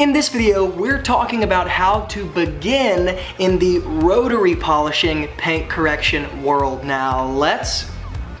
In this video, we're talking about how to begin in the rotary polishing paint correction world. Now, let's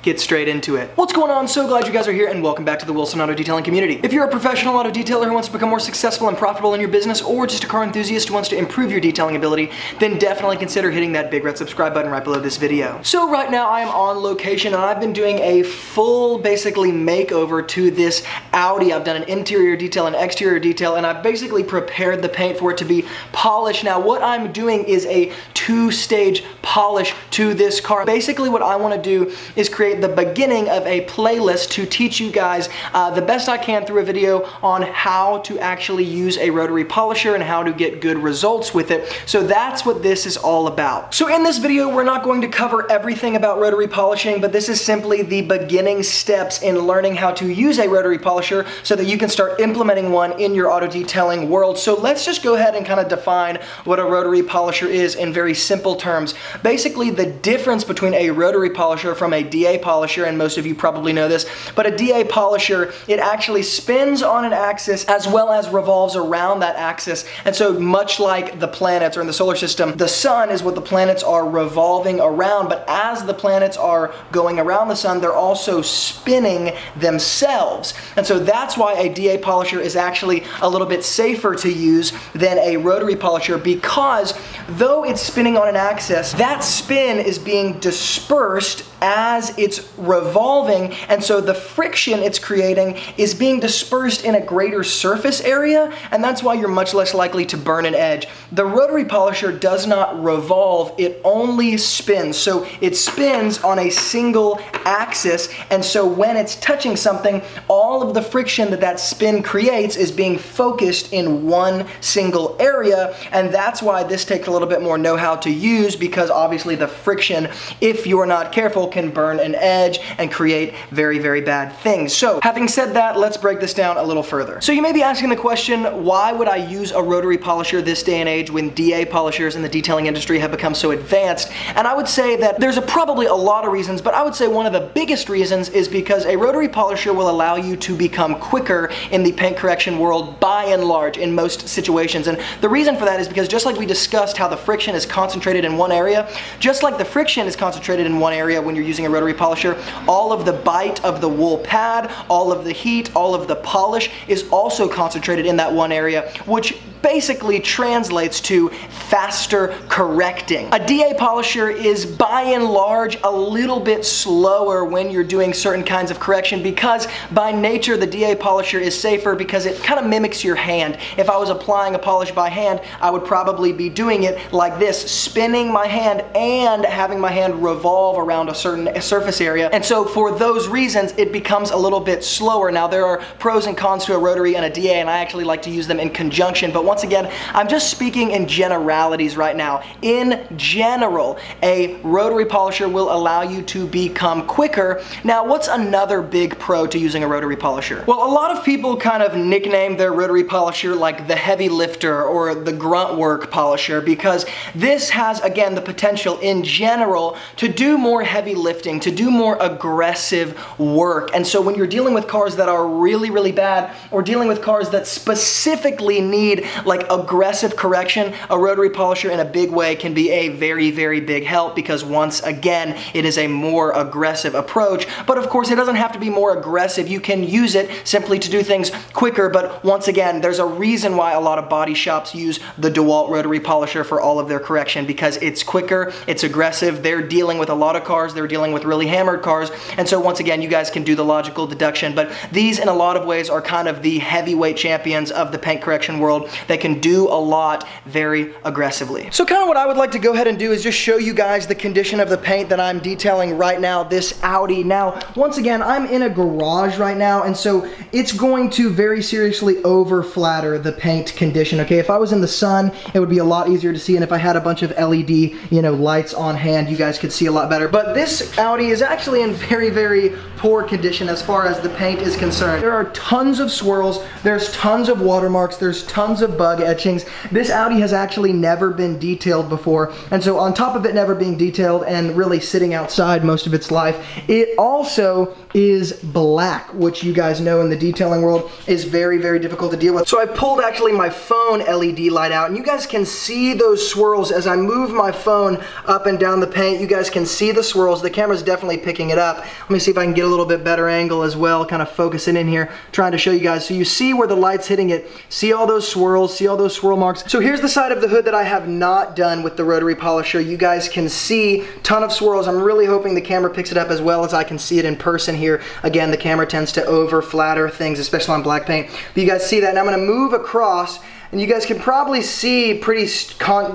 get straight into it. What's going on? So glad you guys are here and welcome back to the Wilson Auto Detailing community. If you're a professional auto detailer who wants to become more successful and profitable in your business or just a car enthusiast who wants to improve your detailing ability, then definitely consider hitting that big red subscribe button right below this video. So right now I am on location and I've been doing a full basically makeover to this Audi. I've done an interior detail and exterior detail and I've basically prepared the paint for it to be polished. Now what I'm doing is a two-stage polish to this car. Basically what I want to do is create the beginning of a playlist to teach you guys uh, the best I can through a video on how to actually use a rotary polisher and how to get good results with it. So that's what this is all about. So in this video, we're not going to cover everything about rotary polishing, but this is simply the beginning steps in learning how to use a rotary polisher so that you can start implementing one in your auto detailing world. So let's just go ahead and kind of define what a rotary polisher is in very simple terms. Basically, the difference between a rotary polisher from a DA polisher, and most of you probably know this, but a DA polisher, it actually spins on an axis as well as revolves around that axis. And so much like the planets or in the solar system, the sun is what the planets are revolving around, but as the planets are going around the sun, they're also spinning themselves. And so that's why a DA polisher is actually a little bit safer to use than a rotary polisher because though it's spinning on an axis, that spin is being dispersed as it's revolving and so the friction it's creating is being dispersed in a greater surface area and that's why you're much less likely to burn an edge. The rotary polisher does not revolve, it only spins. So it spins on a single axis and so when it's touching something, all of the friction that that spin creates is being focused in one single area and that's why this takes a little bit more know-how to use because obviously the friction, if you're not careful, can burn an edge and create very, very bad things. So having said that, let's break this down a little further. So you may be asking the question, why would I use a rotary polisher this day and age when DA polishers in the detailing industry have become so advanced? And I would say that there's a, probably a lot of reasons, but I would say one of the biggest reasons is because a rotary polisher will allow you to become quicker in the paint correction world by and large in most situations. And the reason for that is because just like we discussed how the friction is concentrated in one area, just like the friction is concentrated in one area when you're using a rotary polisher, all of the bite of the wool pad, all of the heat, all of the polish is also concentrated in that one area, which basically translates to faster correcting. A DA polisher is by and large a little bit slower when you're doing certain kinds of correction because by nature the DA polisher is safer because it kind of mimics your hand. If I was applying a polish by hand, I would probably be doing it like this, spinning my hand and having my hand revolve around a certain surface area. And so for those reasons, it becomes a little bit slower. Now there are pros and cons to a rotary and a DA and I actually like to use them in conjunction, but once again, I'm just speaking in generalities right now. In general, a rotary polisher will allow you to become quicker. Now, what's another big pro to using a rotary polisher? Well, a lot of people kind of nickname their rotary polisher like the heavy lifter or the grunt work polisher because this has, again, the potential in general to do more heavy lifting, to do more aggressive work. And so when you're dealing with cars that are really, really bad or dealing with cars that specifically need like aggressive correction, a rotary polisher in a big way can be a very, very big help because once again, it is a more aggressive approach. But of course, it doesn't have to be more aggressive. You can use it simply to do things quicker. But once again, there's a reason why a lot of body shops use the DeWalt rotary polisher for all of their correction because it's quicker, it's aggressive. They're dealing with a lot of cars. They're dealing with really hammered cars. And so once again, you guys can do the logical deduction. But these in a lot of ways are kind of the heavyweight champions of the paint correction world. They can do a lot very aggressively. So kind of what I would like to go ahead and do is just show you guys the condition of the paint that I'm detailing right now, this Audi. Now, once again, I'm in a garage right now, and so it's going to very seriously over flatter the paint condition, okay? If I was in the sun, it would be a lot easier to see, and if I had a bunch of LED, you know, lights on hand, you guys could see a lot better. But this this Audi is actually in very, very poor condition as far as the paint is concerned. There are tons of swirls, there's tons of watermarks, there's tons of bug etchings. This Audi has actually never been detailed before, and so on top of it never being detailed and really sitting outside most of its life, it also is black, which you guys know in the detailing world is very, very difficult to deal with. So I pulled actually my phone LED light out, and you guys can see those swirls as I move my phone up and down the paint. You guys can see the swirls. The camera's definitely picking it up. Let me see if I can get a little bit better angle as well, kind of focusing in here, trying to show you guys. So you see where the light's hitting it, see all those swirls, see all those swirl marks. So here's the side of the hood that I have not done with the rotary polisher. You guys can see ton of swirls. I'm really hoping the camera picks it up as well as I can see it in person here. Again, the camera tends to over flatter things, especially on black paint. But you guys see that. And I'm gonna move across and you guys can probably see pretty,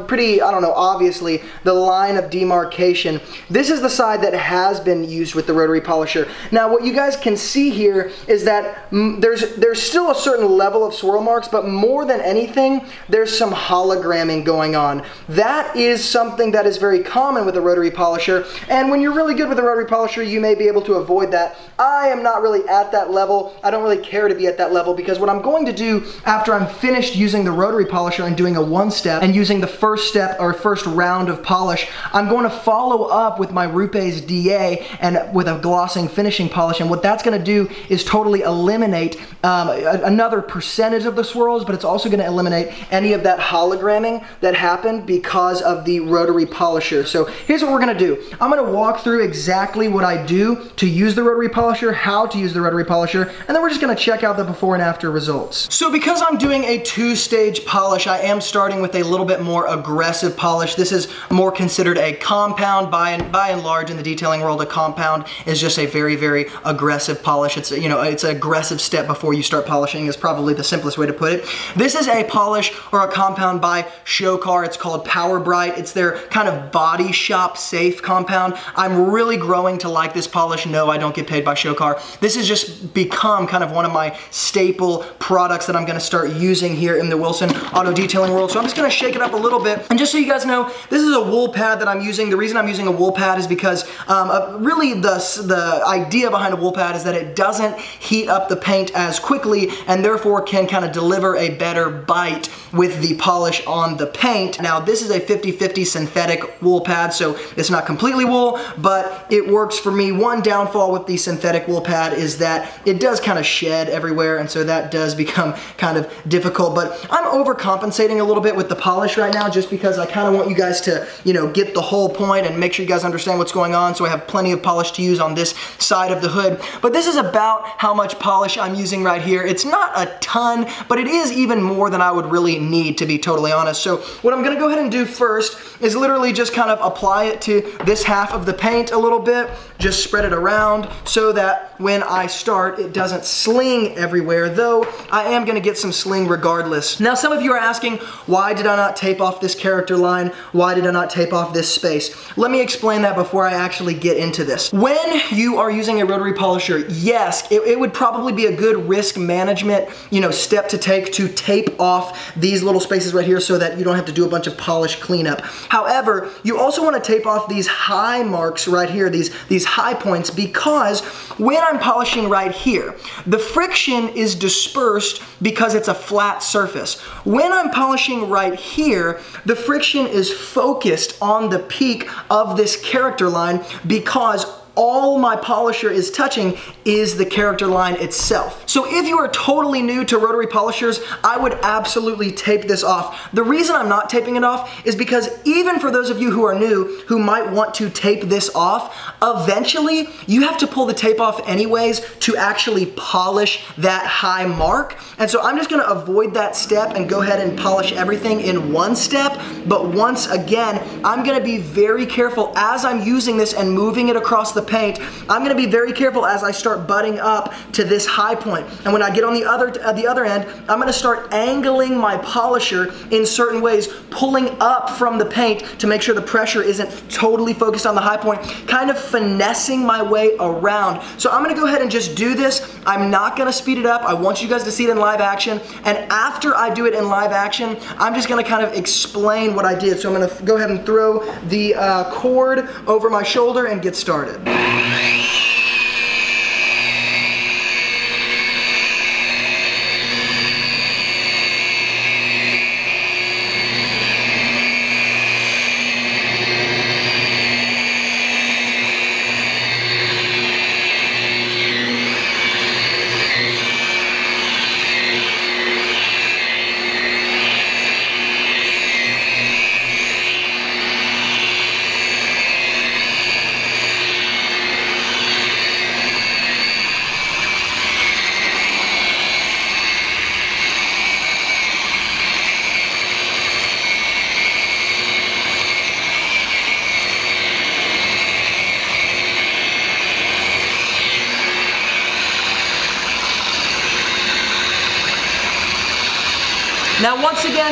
pretty, I don't know, obviously, the line of demarcation. This is the side that has been used with the rotary polisher. Now, what you guys can see here is that there's, there's still a certain level of swirl marks, but more than anything, there's some hologramming going on. That is something that is very common with a rotary polisher, and when you're really good with a rotary polisher, you may be able to avoid that. I am not really at that level. I don't really care to be at that level because what I'm going to do after I'm finished using the rotary polisher and doing a one step and using the first step or first round of polish, I'm going to follow up with my Rupes DA and with a glossing finishing polish. And what that's gonna do is totally eliminate um, another percentage of the swirls, but it's also gonna eliminate any of that hologramming that happened because of the rotary polisher. So here's what we're gonna do. I'm gonna walk through exactly what I do to use the rotary polisher, how to use the rotary polisher, and then we're just gonna check out the before and after results. So because I'm doing a two-stage stage polish, I am starting with a little bit more aggressive polish. This is more considered a compound by and, by and large in the detailing world. A compound is just a very, very aggressive polish. It's, you know, it's an aggressive step before you start polishing is probably the simplest way to put it. This is a polish or a compound by Show Car. It's called Power Brite. It's their kind of body shop safe compound. I'm really growing to like this polish. No, I don't get paid by Show Car. This has just become kind of one of my staple products that I'm gonna start using here in the Wilson Auto Detailing World. So I'm just gonna shake it up a little bit. And just so you guys know, this is a wool pad that I'm using. The reason I'm using a wool pad is because um, uh, really the, the idea behind a wool pad is that it doesn't heat up the paint as quickly and therefore can kind of deliver a better bite with the polish on the paint. Now this is a 50-50 synthetic wool pad, so it's not completely wool, but it works for me. One downfall with the synthetic wool pad is that it does kind of shed everywhere, and so that does become kind of difficult, but I'm overcompensating a little bit with the polish right now just because I kind of want you guys to, you know, get the whole point and make sure you guys understand what's going on so I have plenty of polish to use on this side of the hood. But this is about how much polish I'm using right here. It's not a ton, but it is even more than I would really need to be totally honest. So what I'm gonna go ahead and do first is literally just kind of apply it to this half of the paint a little bit, just spread it around so that when I start, it doesn't sling everywhere, though I am gonna get some sling regardless. Now, some of you are asking, why did I not tape off this character line? Why did I not tape off this space? Let me explain that before I actually get into this. When you are using a rotary polisher, yes, it, it would probably be a good risk management, you know, step to take to tape off these little spaces right here so that you don't have to do a bunch of polish cleanup. However, you also wanna tape off these high marks right here, these, these high points, because when I'm polishing right here, the friction is dispersed because it's a flat surface. When I'm polishing right here, the friction is focused on the peak of this character line because all my polisher is touching is the character line itself. So if you are totally new to rotary polishers, I would absolutely tape this off. The reason I'm not taping it off is because even for those of you who are new who might want to tape this off, eventually you have to pull the tape off anyways to actually polish that high mark. And so I'm just gonna avoid that step and go ahead and polish everything in one step. But once again, I'm gonna be very careful as I'm using this and moving it across the paint, I'm gonna be very careful as I start butting up to this high point. And when I get on the other, uh, the other end, I'm gonna start angling my polisher in certain ways, pulling up from the paint to make sure the pressure isn't totally focused on the high point, kind of finessing my way around. So I'm gonna go ahead and just do this. I'm not gonna speed it up. I want you guys to see it in live action. And after I do it in live action, I'm just gonna kind of explain what I did. So I'm gonna go ahead and throw the uh, cord over my shoulder and get started. Now once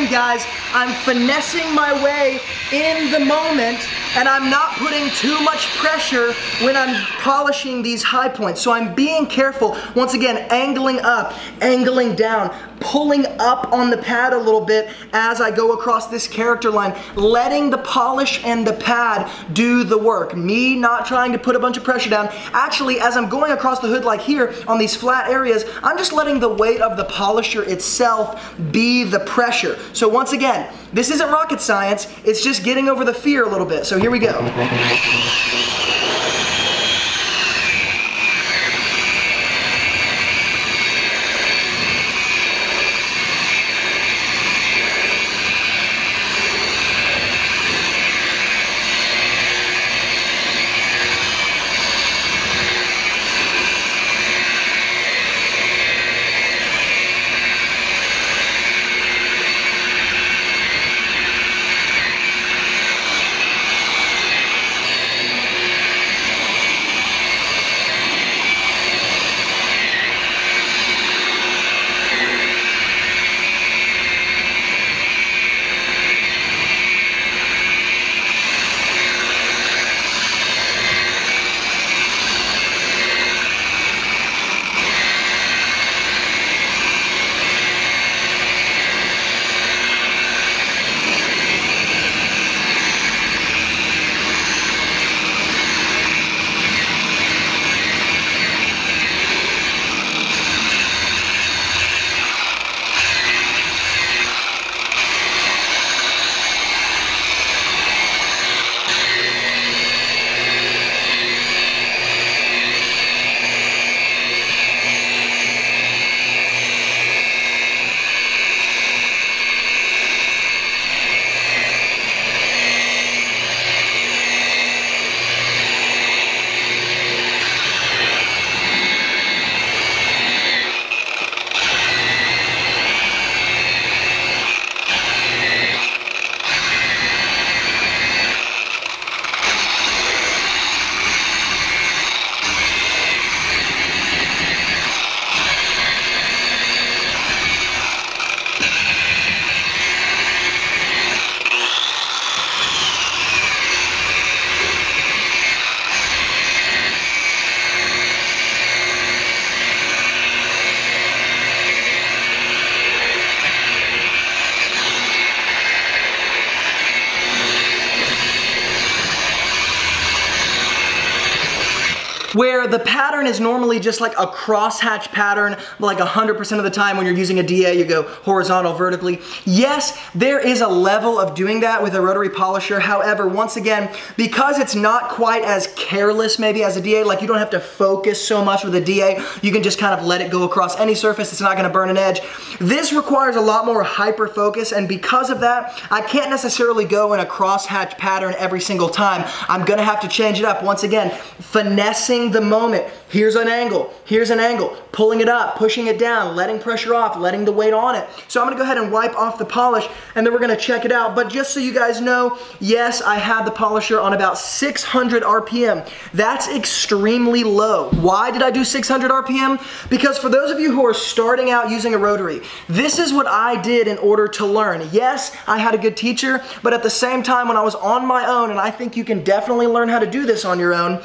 again guys, I'm finessing my way in the moment and I'm not putting too much pressure when I'm polishing these high points. So I'm being careful, once again, angling up, angling down, pulling up on the pad a little bit as I go across this character line, letting the polish and the pad do the work. Me not trying to put a bunch of pressure down. Actually, as I'm going across the hood like here on these flat areas, I'm just letting the weight of the polisher itself be the pressure. So once again, this isn't rocket science, it's just getting over the fear a little bit. So here we go. Pattern is normally just like a crosshatch pattern, like 100% of the time when you're using a DA, you go horizontal, vertically. Yes, there is a level of doing that with a rotary polisher. However, once again, because it's not quite as careless maybe as a DA, like you don't have to focus so much with a DA, you can just kind of let it go across any surface, it's not gonna burn an edge. This requires a lot more hyper focus, and because of that, I can't necessarily go in a crosshatch pattern every single time. I'm gonna have to change it up. Once again, finessing the moment. Here's an angle, here's an angle, pulling it up, pushing it down, letting pressure off, letting the weight on it. So I'm gonna go ahead and wipe off the polish and then we're gonna check it out. But just so you guys know, yes, I had the polisher on about 600 RPM. That's extremely low. Why did I do 600 RPM? Because for those of you who are starting out using a rotary, this is what I did in order to learn. Yes, I had a good teacher, but at the same time when I was on my own, and I think you can definitely learn how to do this on your own,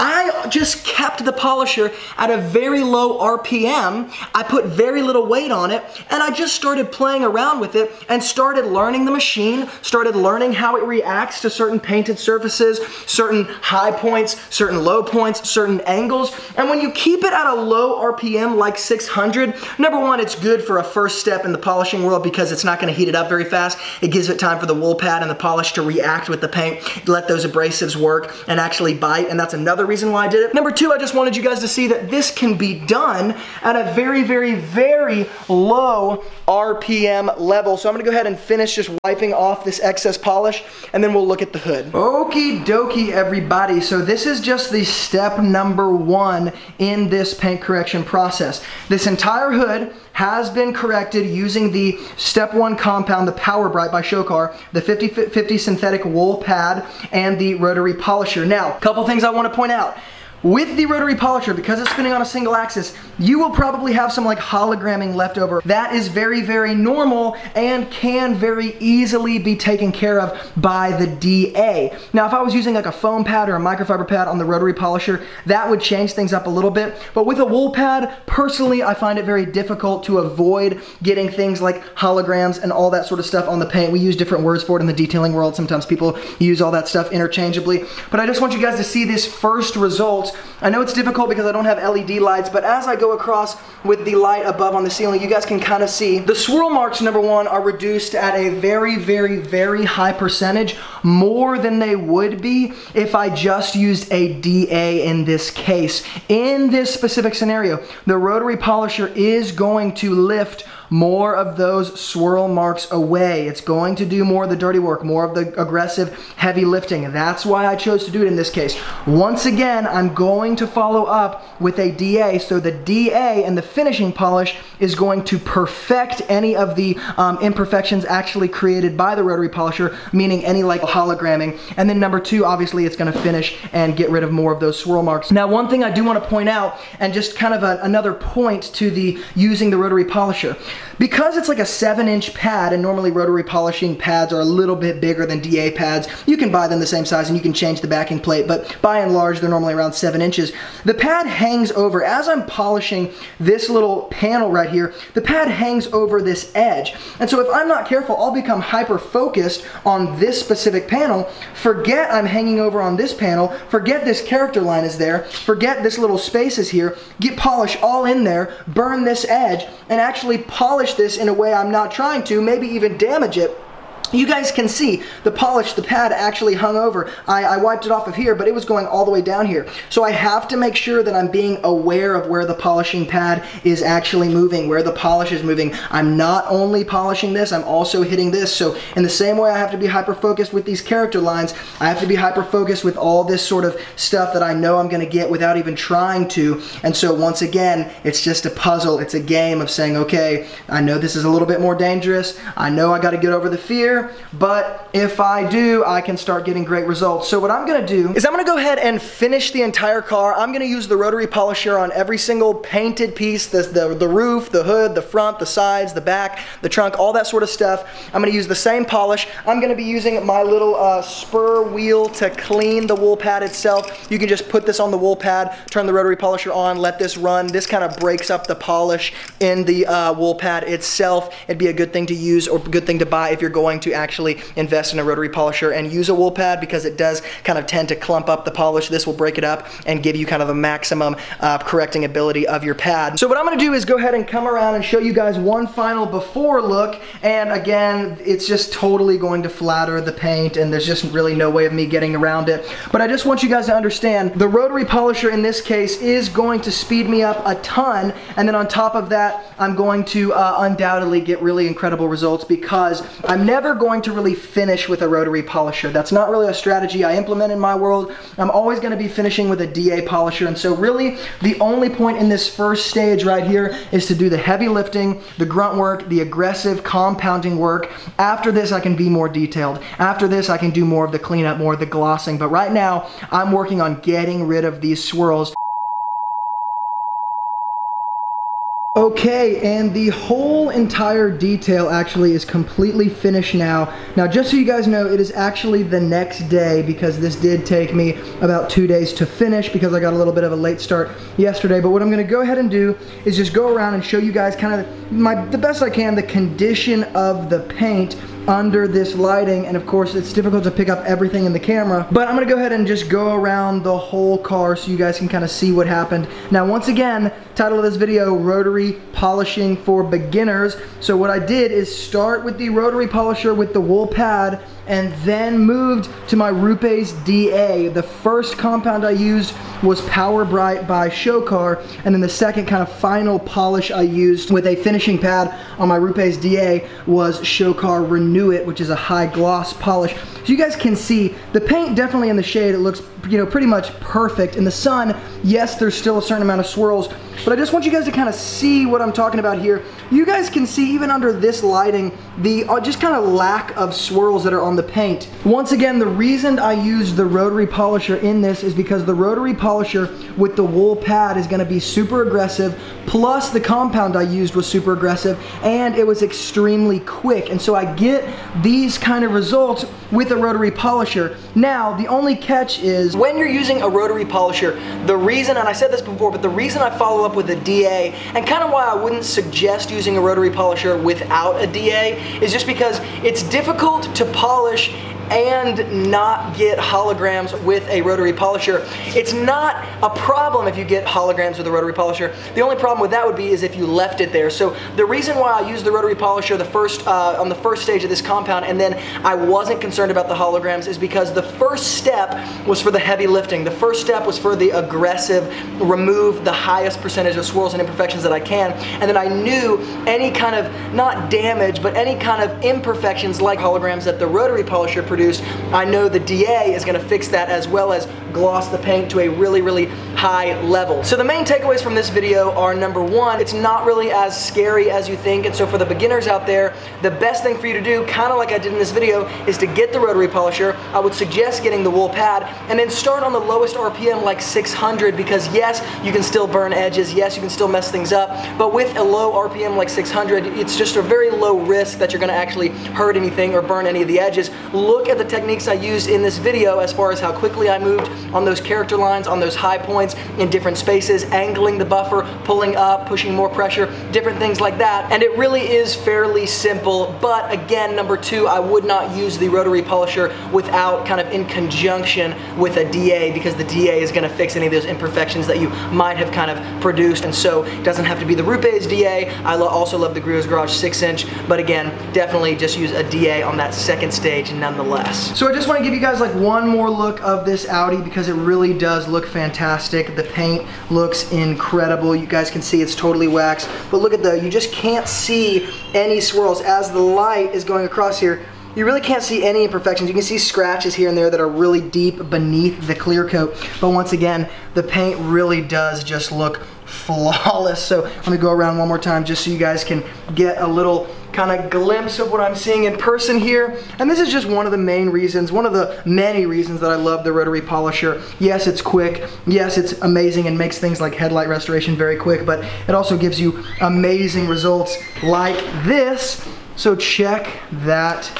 I just kept the polisher at a very low RPM. I put very little weight on it and I just started playing around with it and started learning the machine, started learning how it reacts to certain painted surfaces, certain high points, certain low points, certain angles. And when you keep it at a low RPM like 600, number one, it's good for a first step in the polishing world because it's not gonna heat it up very fast. It gives it time for the wool pad and the polish to react with the paint, let those abrasives work and actually bite. And that's another reason why I did it. Number two, I just wanted you guys to see that this can be done at a very, very, very low RPM level. So I'm gonna go ahead and finish just wiping off this excess polish and then we'll look at the hood. Okie dokie, everybody. So this is just the step number one in this paint correction process. This entire hood has been corrected using the step one compound, the Power Brite by Show Car, the 50-50 synthetic wool pad, and the rotary polisher. Now, a couple things I want to point out. With the rotary polisher, because it's spinning on a single axis, you will probably have some like hologramming left over. That is very, very normal and can very easily be taken care of by the DA. Now, if I was using like a foam pad or a microfiber pad on the rotary polisher, that would change things up a little bit. But with a wool pad, personally, I find it very difficult to avoid getting things like holograms and all that sort of stuff on the paint. We use different words for it in the detailing world. Sometimes people use all that stuff interchangeably. But I just want you guys to see this first result I know it's difficult because I don't have LED lights, but as I go across with the light above on the ceiling, you guys can kind of see the swirl marks, number one, are reduced at a very, very, very high percentage, more than they would be if I just used a DA in this case. In this specific scenario, the rotary polisher is going to lift more of those swirl marks away. It's going to do more of the dirty work, more of the aggressive, heavy lifting. That's why I chose to do it in this case. Once again, I'm going to follow up with a DA. So the DA and the finishing polish is going to perfect any of the um, imperfections actually created by the rotary polisher, meaning any like hologramming. And then number two, obviously it's gonna finish and get rid of more of those swirl marks. Now, one thing I do wanna point out, and just kind of a, another point to the using the rotary polisher. Because it's like a seven inch pad and normally rotary polishing pads are a little bit bigger than DA pads, you can buy them the same size and you can change the backing plate, but by and large, they're normally around seven inches. The pad hangs over, as I'm polishing this little panel right here, the pad hangs over this edge. And so if I'm not careful, I'll become hyper focused on this specific panel, forget I'm hanging over on this panel, forget this character line is there, forget this little space is here, get polish all in there, burn this edge, and actually polish this in a way I'm not trying to, maybe even damage it you guys can see the polish, the pad actually hung over. I, I, wiped it off of here, but it was going all the way down here. So I have to make sure that I'm being aware of where the polishing pad is actually moving, where the polish is moving. I'm not only polishing this, I'm also hitting this. So in the same way I have to be hyper-focused with these character lines, I have to be hyper-focused with all this sort of stuff that I know I'm gonna get without even trying to. And so once again, it's just a puzzle. It's a game of saying, okay, I know this is a little bit more dangerous. I know I gotta get over the fear but if I do, I can start getting great results. So what I'm gonna do is I'm gonna go ahead and finish the entire car. I'm gonna use the rotary polisher on every single painted piece, the, the, the roof, the hood, the front, the sides, the back, the trunk, all that sort of stuff. I'm gonna use the same polish. I'm gonna be using my little uh, spur wheel to clean the wool pad itself. You can just put this on the wool pad, turn the rotary polisher on, let this run. This kind of breaks up the polish in the uh, wool pad itself. It'd be a good thing to use or good thing to buy if you're going to actually invest in a rotary polisher and use a wool pad because it does kind of tend to clump up the polish. This will break it up and give you kind of a maximum uh, correcting ability of your pad. So what I'm gonna do is go ahead and come around and show you guys one final before look. And again, it's just totally going to flatter the paint and there's just really no way of me getting around it. But I just want you guys to understand the rotary polisher in this case is going to speed me up a ton. And then on top of that, I'm going to uh, undoubtedly get really incredible results because I'm never never going to really finish with a rotary polisher. That's not really a strategy I implement in my world. I'm always gonna be finishing with a DA polisher. And so really the only point in this first stage right here is to do the heavy lifting, the grunt work, the aggressive compounding work. After this, I can be more detailed. After this, I can do more of the cleanup, more of the glossing. But right now, I'm working on getting rid of these swirls Okay, and the whole entire detail actually is completely finished now. Now, just so you guys know, it is actually the next day because this did take me about two days to finish because I got a little bit of a late start yesterday. But what I'm gonna go ahead and do is just go around and show you guys kind of my the best I can the condition of the paint under this lighting and of course it's difficult to pick up everything in the camera but I'm gonna go ahead and just go around the whole car so you guys can kind of see what happened. Now once again title of this video rotary polishing for beginners. So what I did is start with the rotary polisher with the wool pad and then moved to my Rupes DA. The first compound I used was Power Brite by Show Car, and then the second kind of final polish I used with a finishing pad on my Rupes DA was Show Car Renew It, which is a high gloss polish. So you guys can see, the paint definitely in the shade, it looks you know, pretty much perfect. In the sun, yes, there's still a certain amount of swirls, but I just want you guys to kind of see what I'm talking about here. You guys can see even under this lighting, the uh, just kind of lack of swirls that are on the paint. Once again, the reason I used the rotary polisher in this is because the rotary polisher with the wool pad is gonna be super aggressive, plus the compound I used was super aggressive, and it was extremely quick. And so I get these kind of results with a rotary polisher. Now, the only catch is when you're using a rotary polisher, the reason, and I said this before, but the reason I follow up with a DA, and kind of why I wouldn't suggest using a rotary polisher without a DA, is just because it's difficult to polish and not get holograms with a rotary polisher. It's not a problem if you get holograms with a rotary polisher. The only problem with that would be is if you left it there. So the reason why I used the rotary polisher the first uh, on the first stage of this compound and then I wasn't concerned about the holograms is because the first step was for the heavy lifting. The first step was for the aggressive, remove the highest percentage of swirls and imperfections that I can. And then I knew any kind of, not damage, but any kind of imperfections like holograms that the rotary polisher produced produced, I know the DA is gonna fix that as well as gloss the paint to a really, really high level. So the main takeaways from this video are number one, it's not really as scary as you think. And so for the beginners out there, the best thing for you to do, kind of like I did in this video, is to get the rotary polisher. I would suggest getting the wool pad and then start on the lowest RPM like 600 because yes, you can still burn edges. Yes, you can still mess things up. But with a low RPM like 600, it's just a very low risk that you're gonna actually hurt anything or burn any of the edges. Look at the techniques I used in this video as far as how quickly I moved on those character lines, on those high points in different spaces, angling the buffer, pulling up, pushing more pressure, different things like that. And it really is fairly simple, but again, number two, I would not use the rotary polisher without kind of in conjunction with a DA because the DA is gonna fix any of those imperfections that you might have kind of produced. And so it doesn't have to be the Rupes DA. I lo also love the Griot's Garage 6 inch, but again, definitely just use a DA on that second stage nonetheless. So I just want to give you guys like one more look of this Audi because it really does look fantastic. The paint looks incredible. You guys can see it's totally waxed. But look at the, you just can't see any swirls as the light is going across here. You really can't see any imperfections. You can see scratches here and there that are really deep beneath the clear coat. But once again, the paint really does just look flawless. So let me go around one more time just so you guys can get a little kind of glimpse of what I'm seeing in person here. And this is just one of the main reasons, one of the many reasons that I love the rotary polisher. Yes, it's quick. Yes, it's amazing and makes things like headlight restoration very quick, but it also gives you amazing results like this. So check that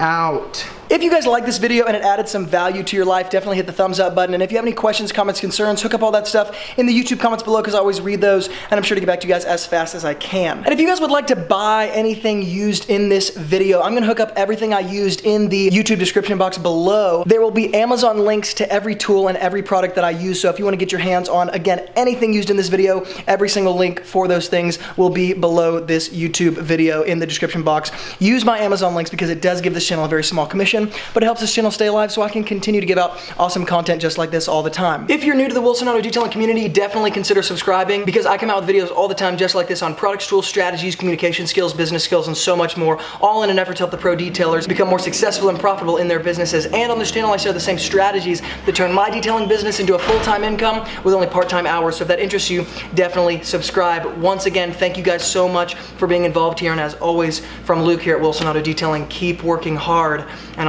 out. If you guys liked this video and it added some value to your life, definitely hit the thumbs up button. And if you have any questions, comments, concerns, hook up all that stuff in the YouTube comments below because I always read those and I'm sure to get back to you guys as fast as I can. And if you guys would like to buy anything used in this video, I'm gonna hook up everything I used in the YouTube description box below. There will be Amazon links to every tool and every product that I use. So if you wanna get your hands on, again, anything used in this video, every single link for those things will be below this YouTube video in the description box. Use my Amazon links because it does give this channel a very small commission motivation, but it helps this channel stay alive so I can continue to give out awesome content just like this all the time. If you're new to the Wilson Auto Detailing community, definitely consider subscribing because I come out with videos all the time just like this on products, tools, strategies, communication skills, business skills, and so much more, all in an effort to help the pro detailers become more successful and profitable in their businesses. And on this channel, I share the same strategies that turn my detailing business into a full-time income with only part-time hours. So if that interests you, definitely subscribe. Once again, thank you guys so much for being involved here. And as always, from Luke here at Wilson Auto Detailing, keep working hard, and